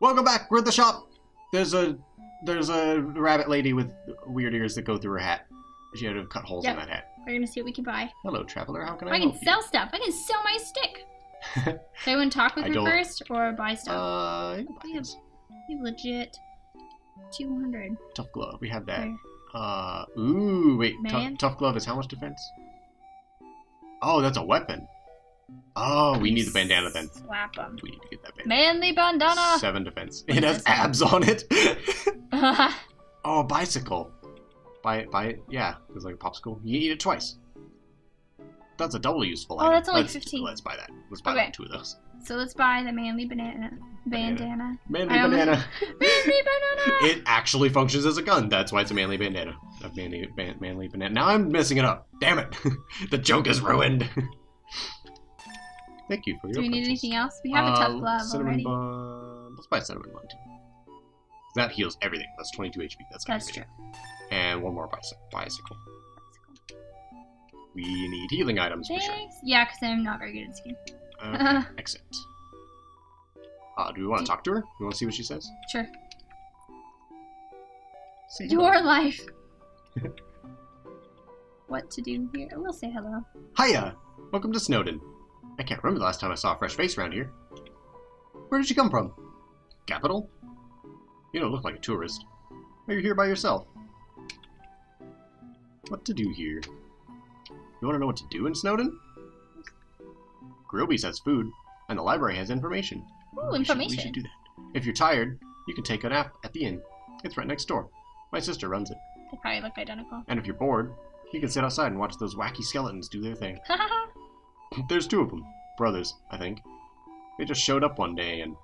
Welcome back. We're at the shop. There's a there's a rabbit lady with weird ears that go through her hat. She had to cut holes Yep. in that hat. We're gonna see what we can buy. Hello, traveler. How can I, I can sell stuff. I can sell my stick. So I want to talk with I her don't- first or buy stuff? Uh, you can buy Yeah. this. You legit. 200. tough glove. We have that. Uh, ooh, wait. Tough, tough glove is how much defense? Oh, that's a weapon. Oh, we need the bandana then. Slap them. We need to get that bandana. Manly bandana. Seven defense. What It has abs on it. oh, a Bisicle. Buy it, buy it. Yeah, it's like a popsicle. You eat it twice. That's a double useful Oh, item. that's only let's, 15. Let's buy that. Let's buy Okay. like two of those. so let's buy the manly banana bandana. Manly I banana. manly banana. it actually functions as a gun. That's why it's a manly bandana. A manly, ban- manly banana. Now I'm messing it up. Damn it. the joke is ruined. Thank you for your Do we need purchase. anything else? We have a tough glove cinnamon already. bun. Let's buy a cinnamon bun too. That heals everything. That's 22 HP. That's That's everything. true. And one more Bisicle. Bisicle. We need healing items for sure. Thanks. Yeah, because I'm not very good at skiing. Okay, exit. Uh, do we want to Do- talk to her? You want to see what she says? Sure. Say hello. Your life. what to do here? We'll say hello. Hiya! Welcome to Snowdin. I can't remember the last time I saw a fresh face around here. Where did you come from? Capital? You don't look like a tourist. Are you here by yourself? What to do here? You want to know what to do in Snowdin? Grillby's has food, and the library has information. Ooh, We should- information. We should do that. If you're tired, you can take a nap at the inn. It's right next door. My sister runs it. They probably look identical. And if you're bored, you can sit outside and watch those wacky skeletons do their thing. There's two of them. Brothers, I think. They just showed up one day and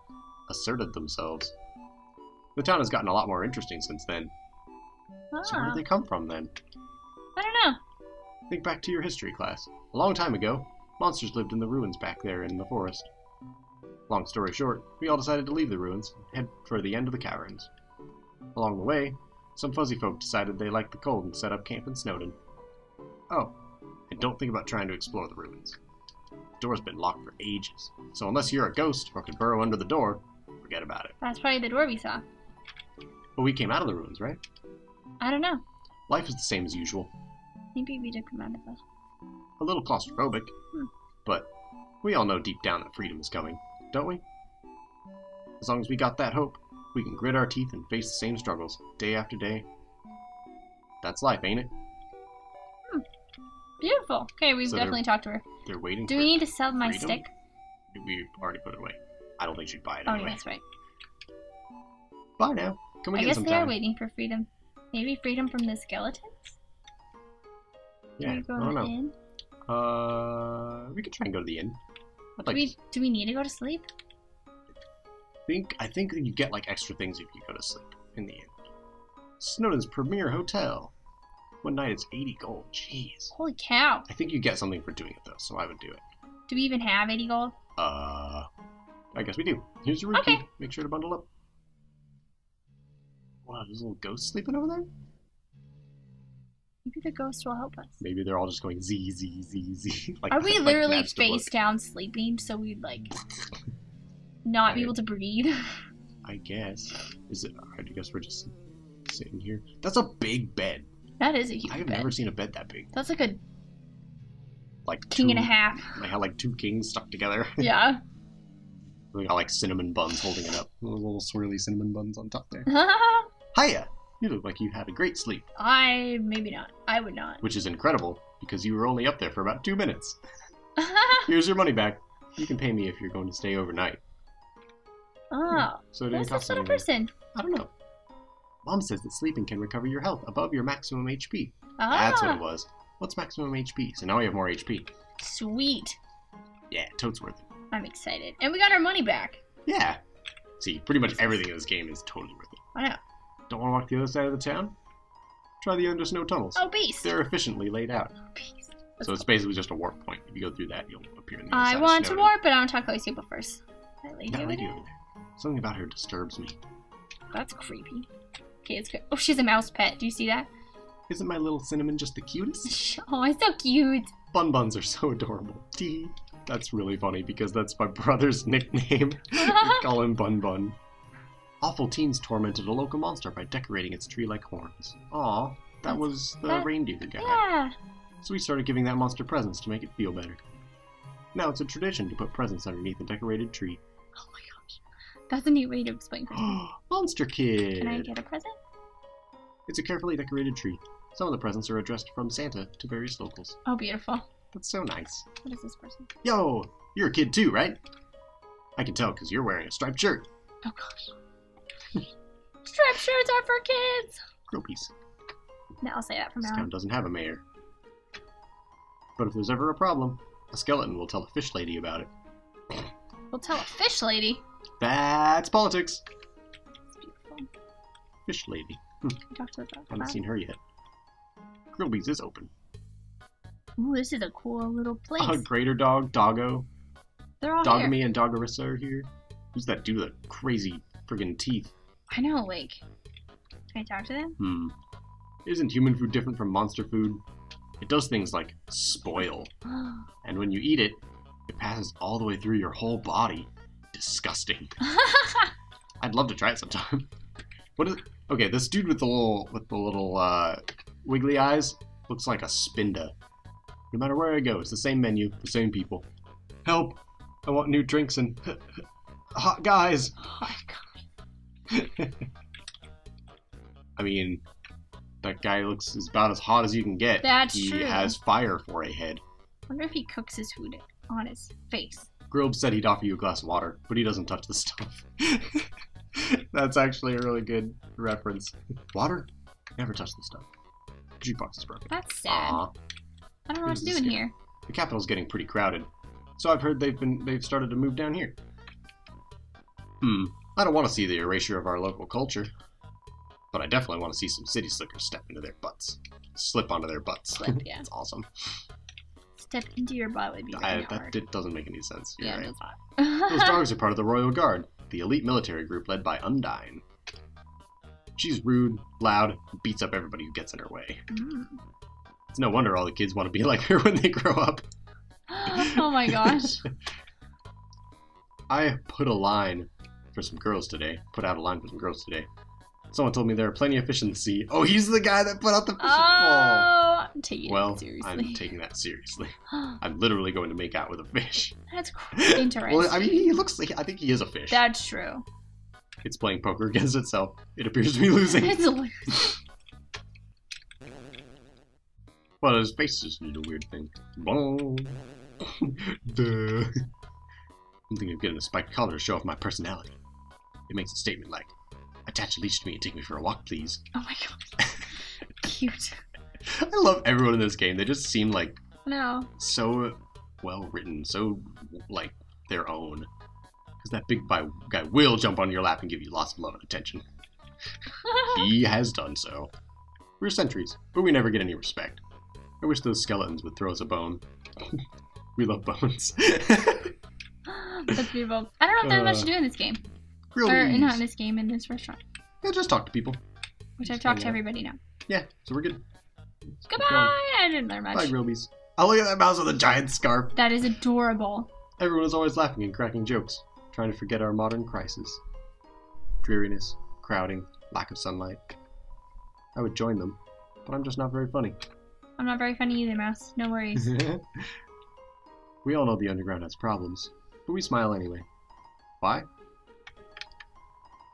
asserted themselves. The town has gotten a lot more interesting since then. So where Ah, did they come from then? I don't know. Think back to your history class. A long time ago, monsters lived in the ruins back there in the forest. Long story short, we all decided to leave the ruins and head for the end of the caverns. Along the way, some fuzzy folk decided they liked the cold and set up camp in Snowdin. Oh, and don't think about trying to explore the ruins. The door's been locked for ages, so unless you're a ghost or can burrow under the door, forget about it. That's probably the door we saw. But we came out of the ruins, right? I don't know. Life is the same as usual. Maybe we did come out of it. a little claustrophobic, Hmm. but we all know deep down that freedom is coming, don't we? As long as we got that hope, we can grit our teeth and face the same struggles day after day. That's life, ain't it? Beautiful. Okay, we've So they're- definitely talked to her. They're waiting Do for we need to sell my freedom? stick? We already put it away. I don't think she'd buy it Oh, anyway. yeah, that's right. Bye now. Come I again guess they are sometime. waiting for freedom. Maybe freedom from the skeletons? Yeah, Are you I don't know. in? Uh, we could try and go to the inn. I'd Do we, do we need to go to sleep? think I think you get like extra things if you go to sleep in the inn. Snowdin's premier hotel. One night it's 80 gold. Jeez. Holy cow. I think you get something for doing it though, so I would do it. Do we even have 80 gold? Uh, I guess we do. Here's your room Okay. key. Make sure to bundle up. Wow, there's a little ghost sleeping over there. Maybe the ghost will help us. Maybe they're all just going z z z z. like Are we like literally face down sleeping so we'd like not be able to breathe? I guess. Is it? I guess we're just sitting here. That's a big bed. That is a huge I have bed. never seen a bed that big. That's like a Like king and a half. I had like two kings stuck together. Yeah. we got like cinnamon buns holding it up. Little, little swirly cinnamon buns on top there. Hiya! You look like you had a great sleep, I maybe not. I would not. which is incredible because you were only up there for about two minutes. Here's your money back. You can pay me if you're going to stay overnight. oh, So it didn't cost this person? I don't know. Mom says that sleeping can recover your health above your maximum HP. Ah, That's what it was. What's maximum HP? So now we have more HP. sweet. Yeah, totes worth it. I'm excited, and we got our money back. Yeah. See, pretty much everything in this game is totally worth it. I know. Don't want to walk the other side of the town? Try the under snow tunnels. Oh, beast. They're efficiently laid out. beast. So it's basically just a warp point. If you go through that, you'll appear in the I want to warp, but I want to talk to people first. That lady That over lady there. over there. Something about her disturbs me. That's creepy. Okay, it's good. Oh, she's a mouse pet. Do you see that? Isn't my little cinnamon just the cutest? Oh, it's so cute. Bun buns are so adorable. Tee. That's really funny because that's my brother's nickname. we call him Bun Bun. Awful teens tormented a local monster by decorating its tree like horns. Aw, that That's- was the that- reindeer guy. Yeah. So we started giving that monster presents to make it feel better. Now it's a tradition to put presents underneath a decorated tree. Oh my gosh. That's a neat way to explain Christmas. monster Kid! Can I get a present? It's a carefully decorated tree. Some of the presents are addressed from Santa to various locals. Oh, beautiful. That's so nice. What is this person? Yo, you're a kid too, right? I can tell because you're wearing a striped shirt. Oh gosh. Striped shirts are for kids. Gropies. No, I'll say that from This town doesn't have a mayor. But if there's ever a problem, a skeleton will tell a fish lady about it. We'll tell a fish lady. That's politics. It's beautiful. Fish lady. Talk to Haven't seen her yet. Grillby's is open. Ooh, this is a cool little place. Uh, Greater Dog, Doggo, They're all here. Dogamy, and Dogaressa are here. Who's that dude with the crazy friggin' teeth? I know, like. Can I talk to them? Hmm. Isn't human food different from monster food? It does things like spoil, and when you eat it, it passes all the way through your whole body. Disgusting. I'd love to try it sometime. What is? Okay, this dude with the little with the little uh, wiggly eyes looks like a spinda. No matter where I go, it's the same menu, the same people. Help! I want new drinks and hot guys. oh. I mean, that guy looks is about as hot as you can get. That's he true. has fire for a head. wonder if he cooks his food on his face. Grillby said he'd offer you a glass of water, but he doesn't touch the stuff. That's actually a really good reference. Water? Never touch the stuff. Jukebox is broken. That's sad. Aw. I don't know what Who's to do in here. The capital's getting pretty crowded. So I've heard they've been they've started to move down here. Hmm. I don't want to see the erasure of our local culture. But I definitely want to see some city slickers step into their butts. Slip onto their butts. Slip, yeah. That's awesome. Step into your butt would be I, really that hard. it doesn't make any sense. You're yeah, right. that's hot. Those dogs are part of the Royal Guard, the elite military group led by Undyne. She's rude, loud, beats up everybody who gets in her way. Mm. It's no wonder all the kids want to be like her when they grow up. oh my gosh. I put a line for some girls today. Put out a line for some girls today. Someone told me there are plenty of fish in the sea. Oh, he's the guy that put out the fishing pole. I'm taking Well, seriously. I'm taking that seriously. I'm literally going to make out with a fish. That's interesting. well, I mean, he looks like I think he is a fish. That's true. It's playing poker against itself. It appears to be losing. It's hilarious. Well, his face just did a weird thing. Boom. Duh. I'm thinking of getting a spiked collar to show off my personality. It makes a statement like, attach a leash to me and take me for a walk, please. Oh my god. Cute. I love everyone in this game. They just seem like No. so well written, so like their own. Because that big guy will jump on your lap and give you lots of love and attention. He has done so. We're sentries, but we never get any respect. I wish those skeletons would throw us a bone. we love bones. That's beautiful. I don't know if there's much Uh, to do in this game. Real or not in this game, in this restaurant. Yeah, just talk to people. Which I've talked to everybody now. Yeah, so we're good. Goodbye! I didn't learn much. Bye, Grillby's. Oh, look at that mouse with a giant scarf. That is adorable. Everyone is always laughing and cracking jokes, trying to forget our modern crisis. Dreariness, crowding, lack of sunlight. I would join them, but I'm just not very funny. I'm not very funny either, Mouse. No worries. we all know the underground has problems, but we smile anyway. Why?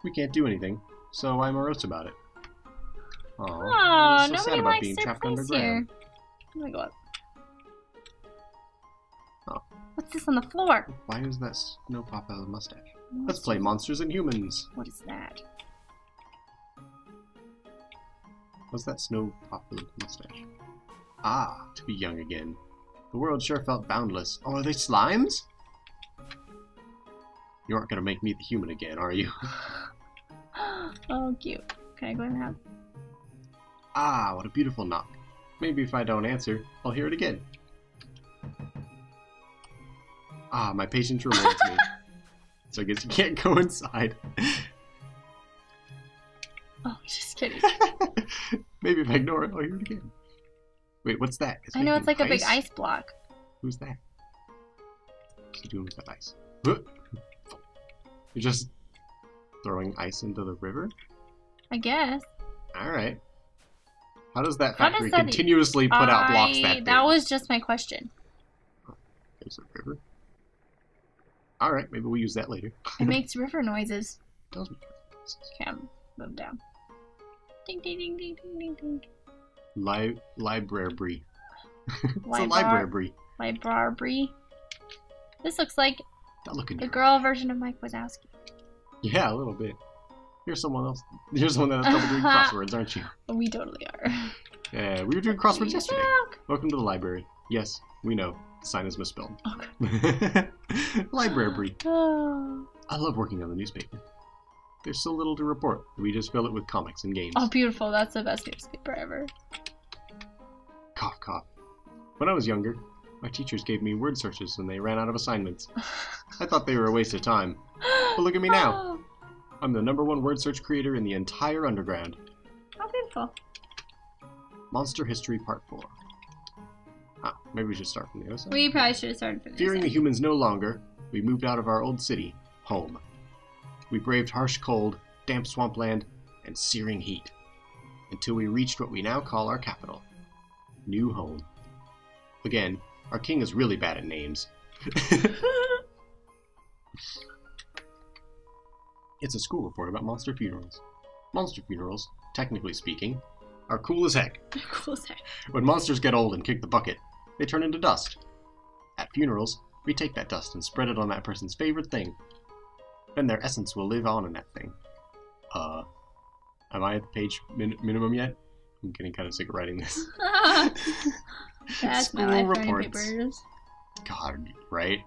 We can't do anything, so I'm morose about it. Oh, I'm so sad nobody about likes being their trapped place here. I'm gonna go up. Oh. What's this on the floor? Why is that snow pop out of the mustache? Let's play Monsters and Humans. What is that? What's that snow pop with a mustache? Ah, to be young again. The world sure felt boundless. Oh, are they slimes? You aren't gonna make me the human again, are you? oh, cute. Can I go in that? Ah, what a beautiful knock. Maybe if I don't answer, I'll hear it again. Ah, my patience rewards me. So I guess you can't go inside. Oh, just kidding. Maybe if I ignore it, I'll hear it again. Wait, what's that? I know it's like making a big ice block. Who's that? What's he doing with that ice? You're just Throwing ice into the river? I guess. Alright. How does that How does factory that- continuously put out blocks that big? that was just my question. There's a river. Alright, maybe we'll use that later. It makes river noises. Doesn't- Okay, I'm move down. Ding ding ding ding ding ding ding. Li- library. it's a library. Library. This looks like the girl version of Mike Wazowski. Yeah, a little bit. Here's someone else. Here's someone that's double doing crosswords, aren't you? We totally are. Yeah, we were doing crosswords yesterday. Welcome to the library. Yes, we know. The sign is misspelled. Okay. library. Oh. I love working on the newspaper. There's so little to report. We just fill it with comics and games. oh, beautiful. That's the best newspaper ever. Cough, cough. When I was younger, my teachers gave me word searches when they ran out of assignments. I thought they were a waste of time. But look at me now. I'm the number one word search creator in the entire underground. how beautiful. Monster History Part 4. Ah, maybe we should start from the other side. We probably should have started from this. Fearing the humans no longer, we moved out of our old city, home. We braved harsh cold, damp swampland, and searing heat, until we reached what we now call our capital, New Home. Again, our king is really bad at names. it's a school report about monster funerals. Monster funerals, technically speaking, are cool as heck. cool as heck. When monsters get old and kick the bucket, they turn into dust. At funerals, we take that dust and spread it on that person's favorite thing. Then their essence will live on in that thing. Uh, am I at the page min- minimum yet? I'm getting kind of sick of writing this. That's my School life writing reports. God, right?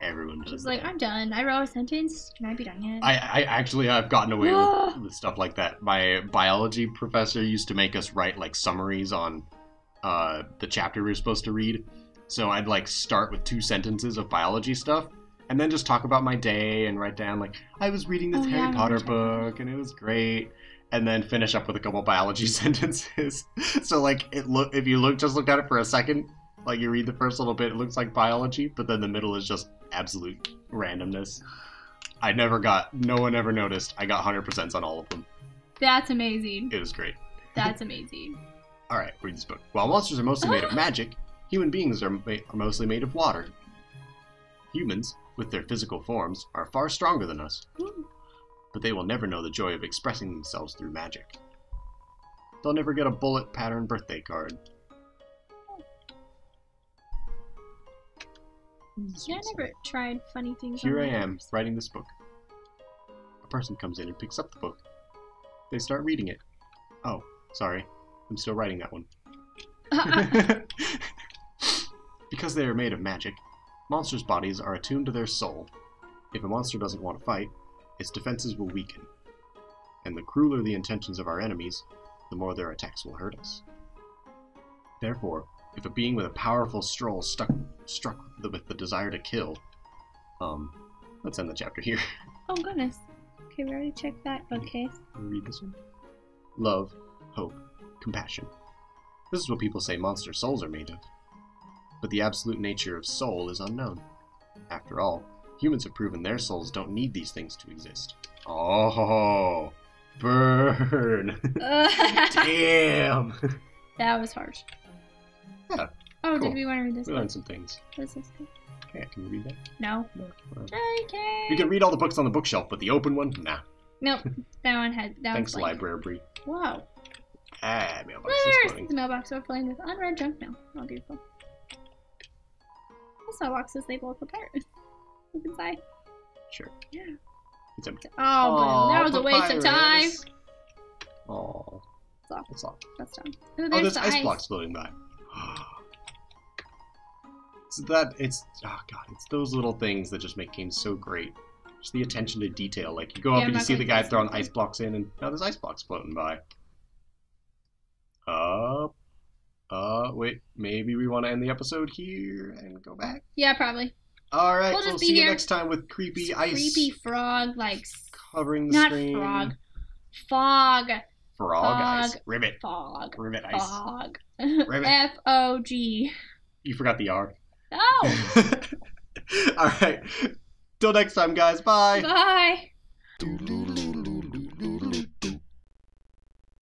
Everyone does She's like. I'm done. I wrote a sentence. Can I be done yet? I, I actually I've gotten away with, with stuff like that. My biology professor used to make us write like summaries on uh, the chapter we were supposed to read. So I'd like start with two sentences of biology stuff, and then just talk about my day and write down like I was reading this Oh, Harry remember Potter book and it was great, and then finish up with a couple biology sentences. so like it look if you look just looked at it for a second, like you read the first little bit, it looks like biology, but then the middle is just absolute randomness. I never got, no one ever noticed. I got 100% on all of them. That's amazing. It was great. That's amazing. All right, read this book. While monsters are mostly made of magic, human beings are, ma- are mostly made of water. Humans, with their physical forms, are far stronger than us, but they will never know the joy of expressing themselves through magic. They'll never get a bullet pattern birthday card. Yeah, I never tried funny things. Here I am, writing this book. A person comes in and picks up the book. They start reading it. Oh, sorry. I'm still writing that one. because they are made of magic, monsters' bodies are attuned to their soul. If a monster doesn't want to fight, its defenses will weaken. And the crueler the intentions of our enemies, the more their attacks will hurt us. Therefore, if a being with a powerful stroll stuck struck with the, with the desire to kill, um, let's end the chapter here. oh goodness. Okay, we already checked that. Okay. read this one. Love, hope, compassion. This is what people say monster souls are made of. But the absolute nature of soul is unknown. After all, humans have proven their souls don't need these things to exist. Oh, burn! Damn! that was harsh. Yeah, Oh, cool. did we want to read this we learned some things. What is this? one? Okay, can you read that? No. No. Uh, Okay. We can read all the books on the bookshelf, but the open one, nah. Nope. That one had. That Thanks, library. Wow. Ah, mailbox is Where's floating. the mailbox overflowing with unread junk mail? Oh, beautiful. This mailbox is labeled for pirates. Look inside. Sure. Yeah. It's empty. Oh, well, that was a waste of time. Oh, It's off. it's off. That's done. Ooh, Oh, there's there's the ice ice. blocks floating by. So that it's oh god, it's those little things that just make games so great. Just the attention to detail. Like you go up and you see the guy throwing ice blocks in, and now there's ice blocks floating by. Up. Uh, wait. Maybe we want to end the episode here and go back. Yeah, probably. All right. We'll We'll, see you here. next time with creepy ice Creepy frog, like covering the not screen. frog, fog, Frog, ice. Fog. Ribbit. fog, Ribbit ice. fog. Ribbit. F O G. You forgot the R. Oh, All right. Till next time, guys. Bye. bye. Doodle